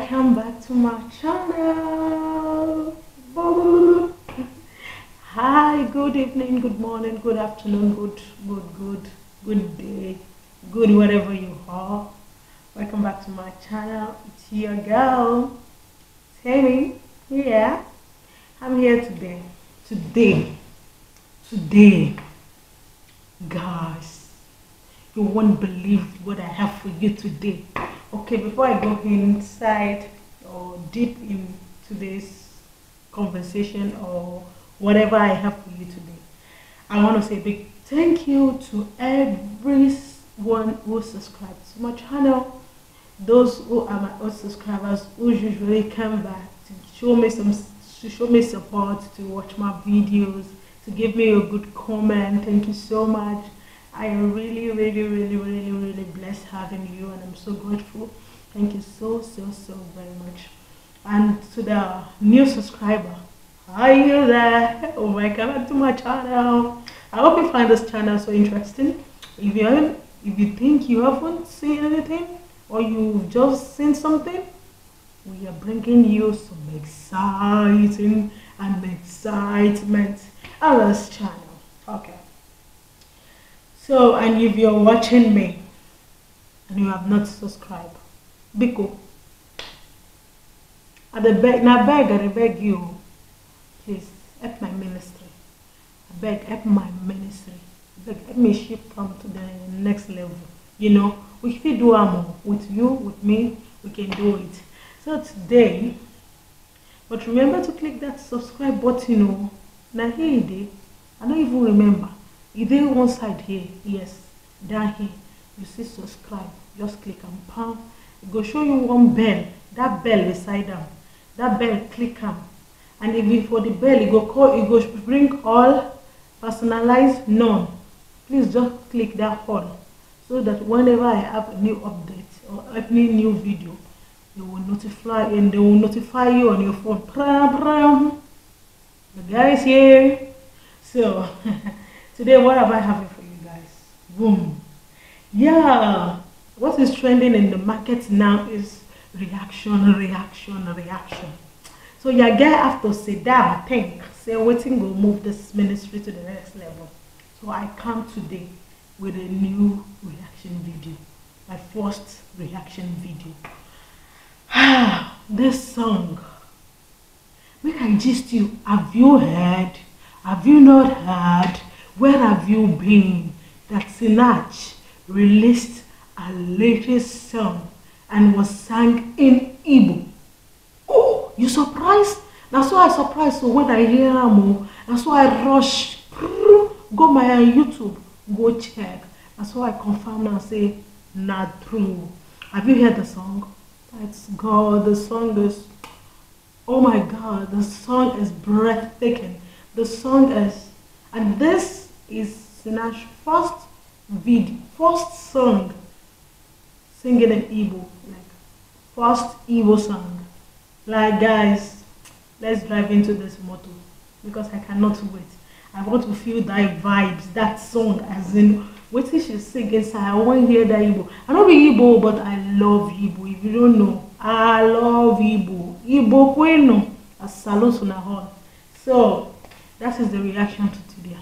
Welcome back to my channel. Hi, good evening, good morning, good afternoon, good, good, good, good day, good whatever you are. Welcome back to my channel. It's your girl, Temmy. Yeah, I'm here today. Today, today, guys, you won't believe what I have for you today. Okay, before I go inside or deep into this conversation or whatever I have for you today, I want to say big thank you to everyone who subscribed to my channel. Those who are my old subscribers who usually come back to show me some to show me support, to watch my videos, to give me a good comment. Thank you so much. I really, really, really, really, really blessed having you, and I'm so grateful. Thank you so, so, so very much. And to the new subscriber, are you there? Oh my god, to my channel. I hope you find this channel so interesting. If you haven't, if you think you haven't seen anything, or you've just seen something, we are bringing you some exciting and excitement on this channel. Okay. So, and if you're watching me and you have not subscribed, Biko, I beg, now beg, I beg you, please help my ministry. I beg, help my ministry. I beg, help me shift from to the next level. You know, we can do more with you, with me, we can do it. So today, but remember to click that subscribe button. Oh, now here it is. I don't even remember. Is there one side here? Yes, down here. You see subscribe. Just click and pound. It go show you one bell. That bell beside them. That bell click on. And if you for the bell, it go call. It go bring all personalized none. Please just click that all so that whenever I have a new update or any new video, they will notify and they will notify you on your phone. Pram, pram. The guys here. So today what am I having for you guys? Boom. Yeah. What is trending in the market now is reaction, reaction, reaction. So your guy have to sit down, think, say waiting will move this ministry to the next level. So I come today with a new reaction video. My first reaction video. Ah, this song. Make I gist you. Have you heard? Have you not heard? Where have you been? That Sinach released a latest song and was sung in Igbo. Oh, you surprised? That's why I surprised. So when I hear him, that's oh, why I rush. Go my YouTube, go check. That's why I confirm and say, not true. Have you heard the song? That's God. The song is, oh my God, the song is breathtaking. The song is, and this is Sinach's first video, first song singing in Igbo, like first Igbo song. Like guys, let's drive into this motor because I cannot wait. I want to feel that vibes, that song as in wetin she sing inside i wan hear that igbo. I no be igbo but i love igbo. If you don't know i love igbo. Igbo kwenu salute una all so that is the reaction to today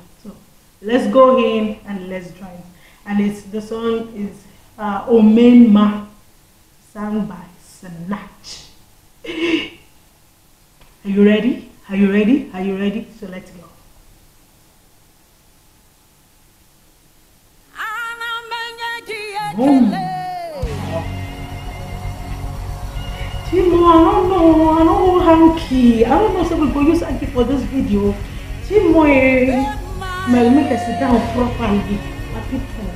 let's go in and let's drive and it's the song is uh, Omemma sung by Sinach. are you ready are you ready are you ready so let's go Boom. Timo, I don't know, I don't know hanky. I don't know if we go use hanky for this video. Timo, may make us sit down properly. My people.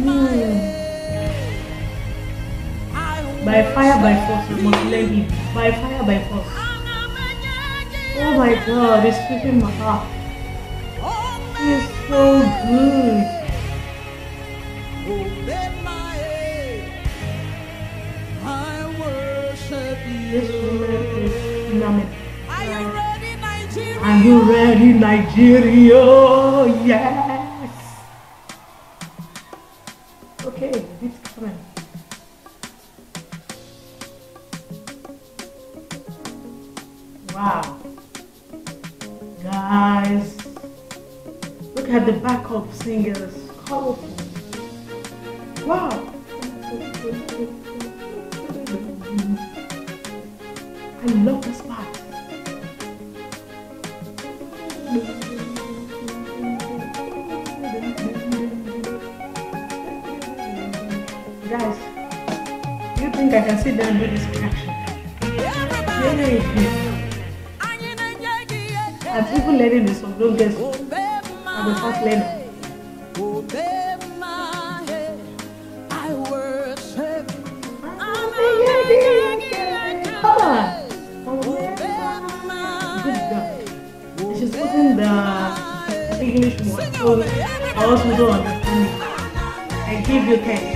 Mm. By fire, by force, we must learn him. By fire, by force. Oh my god, it's sweeping my heart. It's so good. This woman is phenomenal. Are you ready, Nigeria? Yes! Okay, this coming. Wow. Guys, look at the backup singers. Colorful. Wow. Gị. I'm even this song. Don't guess. I'm a fast learner. The English one. So I also don't understand. I give you 10.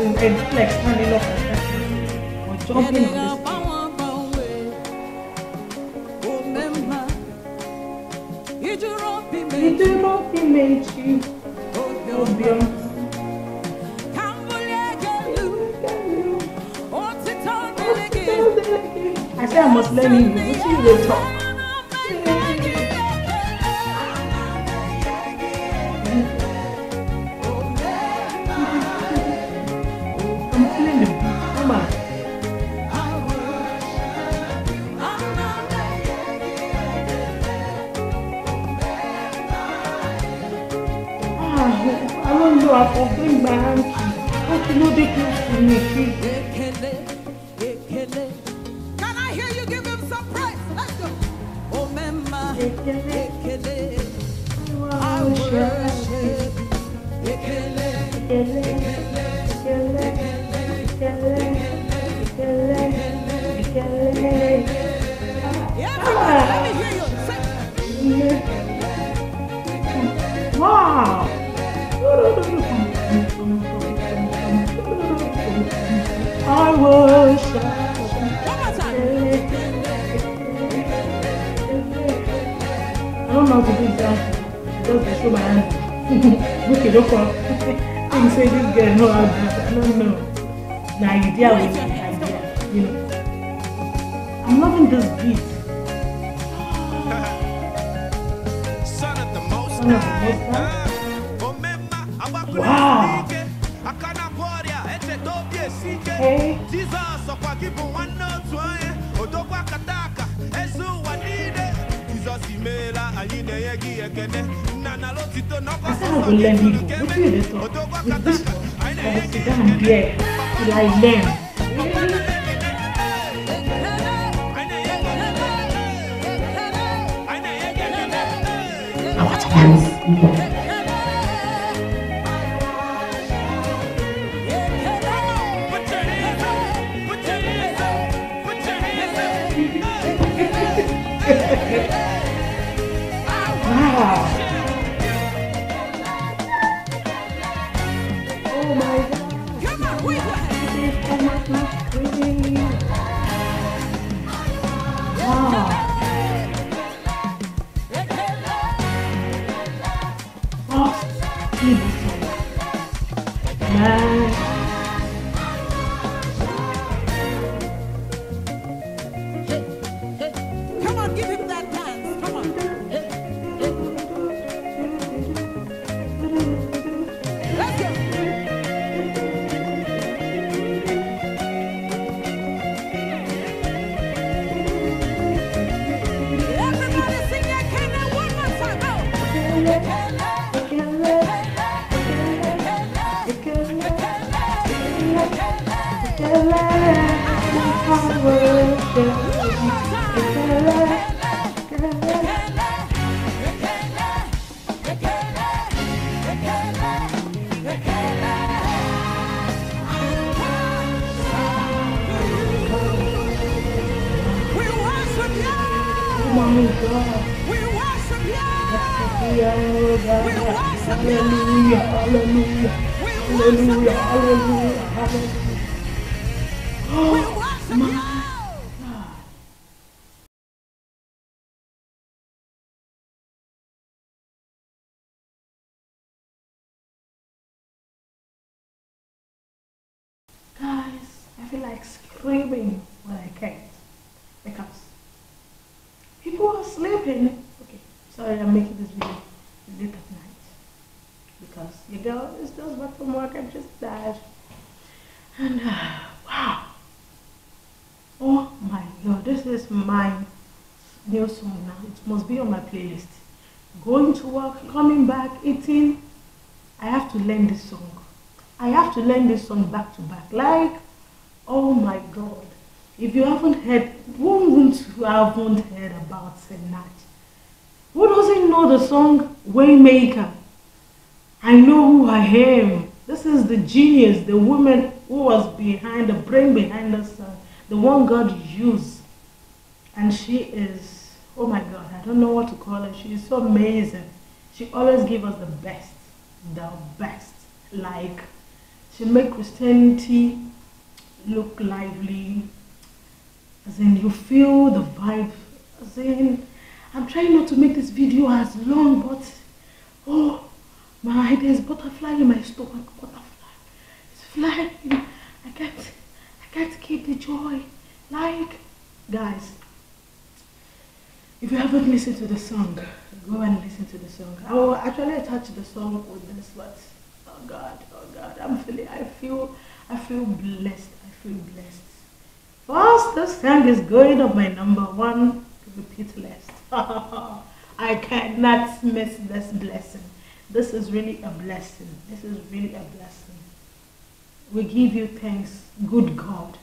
Like dancing, I feel like standing up and dancing or jumping on this thing. Ìdúró bí méjì, obiom. I say I must learn English, which you will talk. Ah, I don't know, I for bring my hanky. I worship. one more time. I don't know how to do that. Just to show my hand. okay, don't come. Think say this girl know how to do that. No, no. The idea with the idea, you know. I'm loving this beat. Son of the most Son of the high. Most High. Omemma, agbakụrụ Wow. okay. jizọs ọkwagị bụ nwanne otu onye odokwa kata aka eze ụwa niile jizọs imeela anyị na-enye gị ekene nna nala otito n'ọkọodokwa kata aka anyị na-enye gị ekene Our times. Oh, my God. We worship you. Hallelujah, We worship you. hallelujah, hallelujah, hallelujah, hallelujah, hallelujah. you. We worship you. I feel like screaming when I can't because people are sleeping. Okay, sorry, I'm making this video late at night because your girl is just back from work and just died. And uh, wow, oh my god, this is my new song now. It must be on my playlist. Going to work, coming back, eating. I have to learn this song. I have to learn this song back to back. Like, oh my God. If you haven't heard, who wouldn't haven't heard about Sinach? Who doesn't know the song Waymaker? I know who I am. This is the genius, the woman who was behind, the brain behind the song, uh, the one God used. And she is, oh my God, I don't know what to call her. She is so amazing. She always gives us the best, the best. Like, she make Christianity look lively. As in, you feel the vibe. As in, I'm trying not to make this video as long, but oh my, there's butterfly in my stomach. Butterfly, it's flying. I can't, I can't keep the joy. Like, guys, if you haven't listened to the song, go and listen to the song. I will actually attach the song with this, but oh God, oh God, I'm feeling, I feel, I feel blessed. I feel blessed. First, this song is going on my number one repeat list. I cannot miss this blessing. This is really a blessing. This is really a blessing. We give you thanks, good God.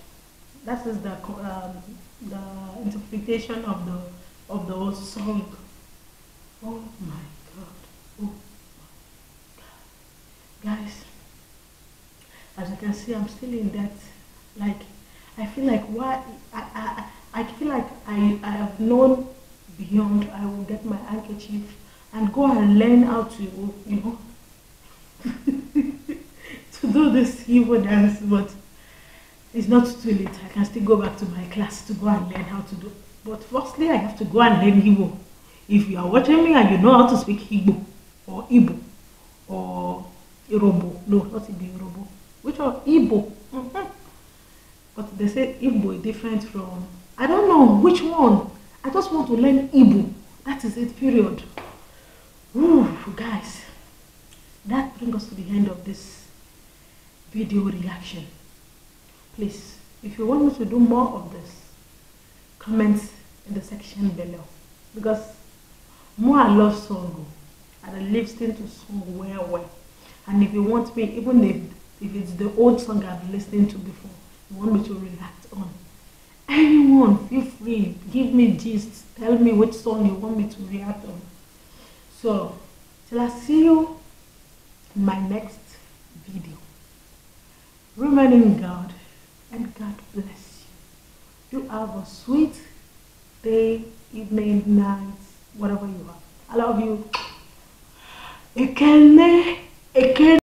That is the um, the interpretation of the of the whole song. Oh my God! Oh my God, guys! As you can see, I'm still in that. Like, I feel like why I I, I feel like I I have known beyond. I will get my handkerchief and go and learn how to you know to do this evil dance, but it's not too late. I can still go back to my class to go and learn how to do. But firstly, I have to go and learn Igbo. If you are watching me and you know how to speak Igbo or Igbo or Irobo, no, not Igbo, Irobo. Which are Igbo. Mhm. But they say Igbo is different from. I don't know which one. I just want to learn Igbo. That is it. Period. Ooh, guys, that brings us to the end of this video reaction. Please, if you want me to do more of this, comment in the section below. Because more I love song oh, and I listen to song well well. And if you want me, even if, if it's the old song I've listened to before, you want me to react on. Anyone, feel free, give me gist, tell me which song you want me to react on. So, till I see you in my next video. Remain in God and God bless you. You have a sweet day, evening, night, whatever you are. I love you. Ekene, ekene.